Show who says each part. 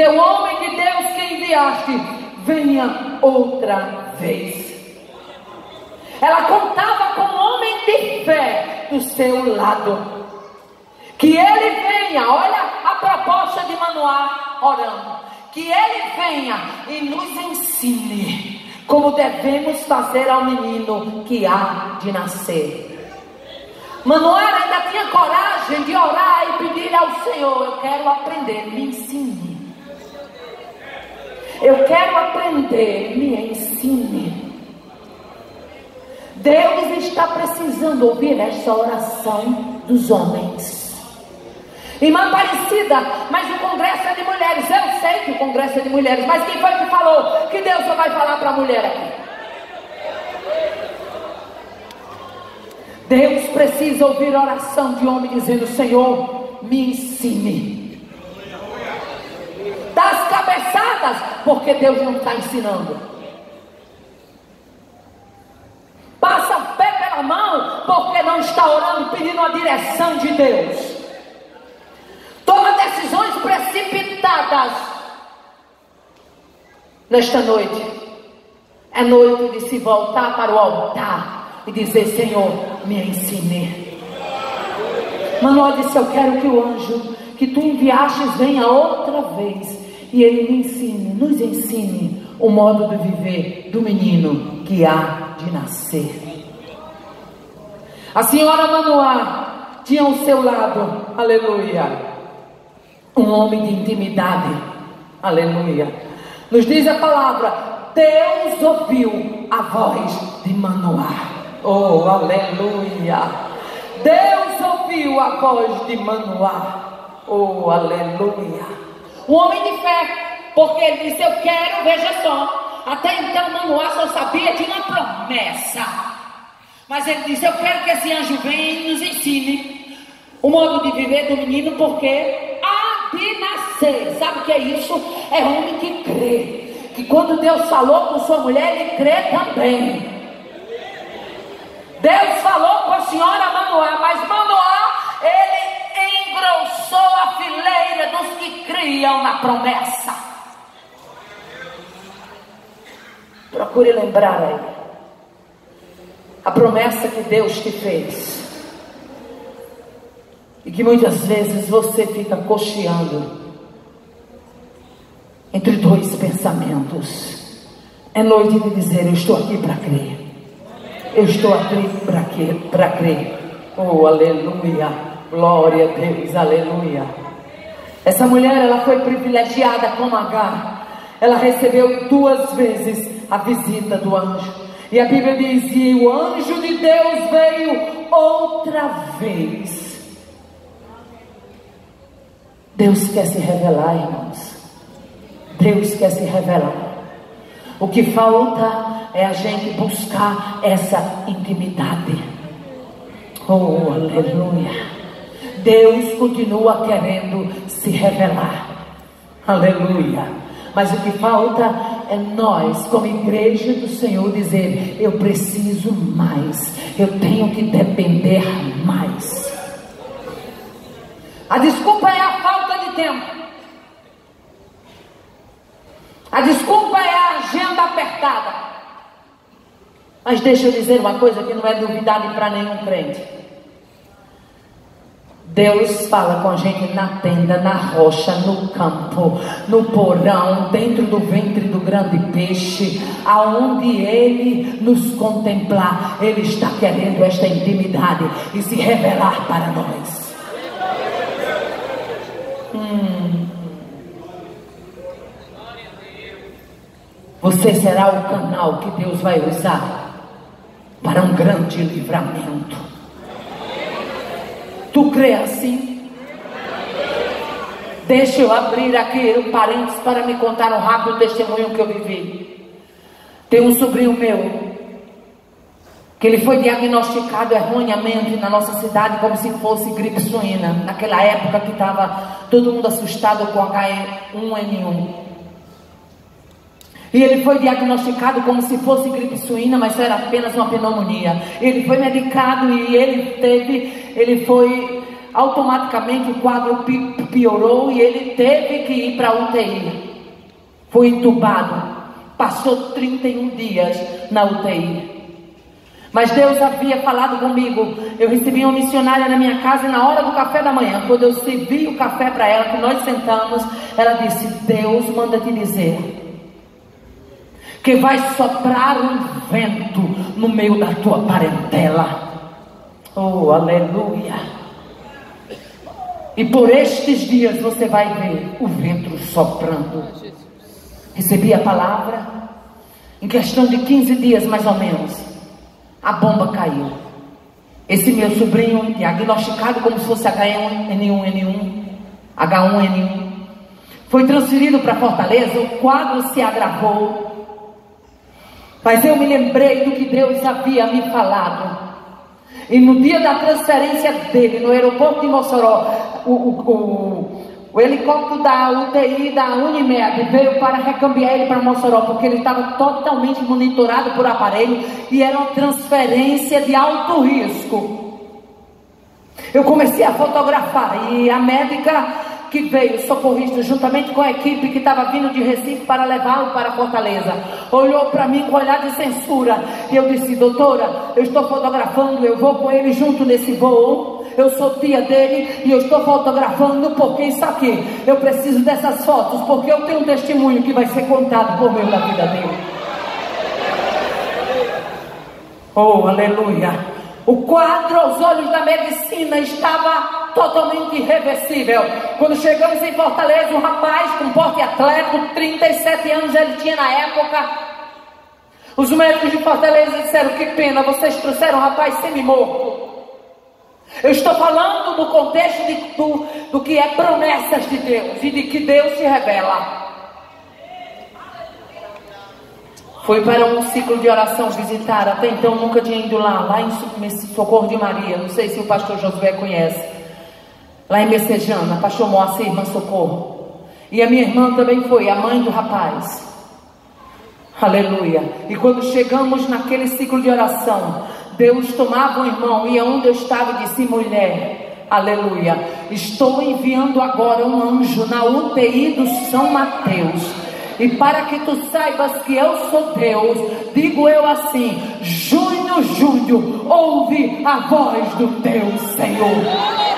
Speaker 1: que o homem de Deus que enviaste venha outra vez. Ela contava com um homem de fé do seu lado. Que ele venha, olha a proposta de Manoá orando. Que ele venha e nos ensine como devemos fazer ao menino que há de nascer. Manoel ainda tinha coragem de orar e pedir ao Senhor: Eu quero aprender, me ensine. Eu quero aprender, me ensine. Deus está precisando ouvir esta oração dos homens. Irmã Aparecida, mas o congresso é de mulheres. Eu sei que o congresso é de mulheres, mas quem foi que falou que Deus só vai falar para a mulher aqui? Deus precisa ouvir oração de homem dizendo: Senhor, me ensine. Das cabeçadas, porque Deus não está ensinando. Passa o pé pela mão, porque não está orando, pedindo a direção de Deus. Toma decisões precipitadas. Nesta noite, é noite de se voltar para o altar e dizer: Senhor, me ensine. Manuel disse: Eu quero que o anjo que tu enviastes venha outra vez e ele ensine, nos ensine o modo de viver do menino que há de nascer. A senhora Manoá tinha ao seu lado, aleluia, um homem de intimidade, aleluia. Nos diz a palavra: Deus ouviu a voz de Manoá. Oh, aleluia! Deus ouviu a voz de Manoá. Oh, aleluia! Um homem de fé, porque ele disse: Eu quero, veja só. Até então, Manoá só sabia de uma promessa. Mas ele disse: Eu quero que esse anjo venha e nos ensine o modo de viver do menino, porque há de nascer. Sabe o que é isso? É homem que crê. Que quando Deus falou com sua mulher, ele crê também. Deus falou com a senhora Manoá, mas Manoá, criam na promessa. Procure lembrar aí a promessa que Deus te fez. E que muitas vezes você fica cocheando entre dois pensamentos. É noite de dizer: Eu estou aqui para crer. Eu estou aqui para quê? Para crer. Oh, aleluia. Glória a Deus, aleluia. Essa mulher, ela foi privilegiada com Agar. Ela recebeu duas vezes a visita do anjo. E a Bíblia diz: e o anjo de Deus veio outra vez. Deus quer se revelar, irmãos. Deus quer se revelar. O que falta é a gente buscar essa intimidade. Oh, aleluia. Deus continua querendo se revelar. Aleluia. Mas o que falta é nós, como igreja do Senhor, dizer: eu preciso mais, eu tenho que depender mais. A desculpa é a falta de tempo. A desculpa é a agenda apertada. Mas deixa eu dizer uma coisa que não é novidade para nenhum crente. Deus fala com a gente na tenda, na rocha, no campo, no porão, dentro do ventre do grande peixe, aonde Ele nos contemplar, Ele está querendo esta intimidade e se revelar para nós. Hum. Você será o canal que Deus vai usar para um grande livramento. Tu crê assim? Deixa eu abrir aqui um parênteses para me contar um rápido testemunho que eu vivi. Tem um sobrinho meu que ele foi diagnosticado erroneamente na nossa cidade como se fosse gripe suína, naquela época que estava todo mundo assustado com H1N1. E ele foi diagnosticado como se fosse gripe suína, mas era apenas uma pneumonia. Ele foi medicado e ele teve, ele foi automaticamente o quadro piorou e ele teve que ir para UTI. Foi entubado. Passou 31 dias na UTI. Mas Deus havia falado comigo. Eu recebi uma missionária na minha casa e na hora do café da manhã, quando eu servi o café para ela, que nós sentamos, ela disse: Deus manda te dizer que vai soprar um vento no meio da tua parentela. Oh, aleluia! E por estes dias você vai ver o vento soprando. Recebi a palavra. Em questão de 15 dias, mais ou menos, a bomba caiu. Esse meu sobrinho, diagnosticado como se fosse H1N1, H1N1, foi transferido para Fortaleza. O quadro se agravou. Mas eu me lembrei do que Deus havia me falado. E no dia da transferência dele, no aeroporto de Mossoró, o, o, o, o helicóptero da UTI da Unimed veio para recambiar ele para Mossoró, porque ele estava totalmente monitorado por aparelho e era uma transferência de alto risco. Eu comecei a fotografar e a médica que veio, socorrista, juntamente com a equipe que estava vindo de Recife para levá-lo para Fortaleza, olhou para mim com olhar de censura e eu disse: Doutora, eu estou fotografando, eu vou com ele junto nesse voo. Eu sou tia dele e eu estou fotografando porque isso aqui, eu preciso dessas fotos, porque eu tenho um testemunho que vai ser contado por meio da vida dele. Oh, aleluia! O quadro aos olhos da medicina estava totalmente irreversível. Quando chegamos em Fortaleza, um rapaz com porte atlético, 37 anos ele tinha na época. Os médicos de Fortaleza disseram: Que pena, vocês trouxeram um rapaz semi-morto. Eu estou falando do contexto de, do, do que é promessas de Deus e de que Deus se revela. Foi para um ciclo de oração visitar, até então nunca tinha ido lá, lá em Socorro de Maria, não sei se o pastor Josué conhece. Lá em Messejana, pastor Moacir, irmã Socorro. E a minha irmã também foi, a mãe do rapaz. Aleluia. E quando chegamos naquele ciclo de oração, Deus tomava o irmão e aonde eu estava disse: mulher, aleluia. Estou enviando agora um anjo na UTI do São Mateus e para que tu saibas que eu sou Deus, digo eu assim: Júnior, Júnior, ouve a voz do teu Senhor.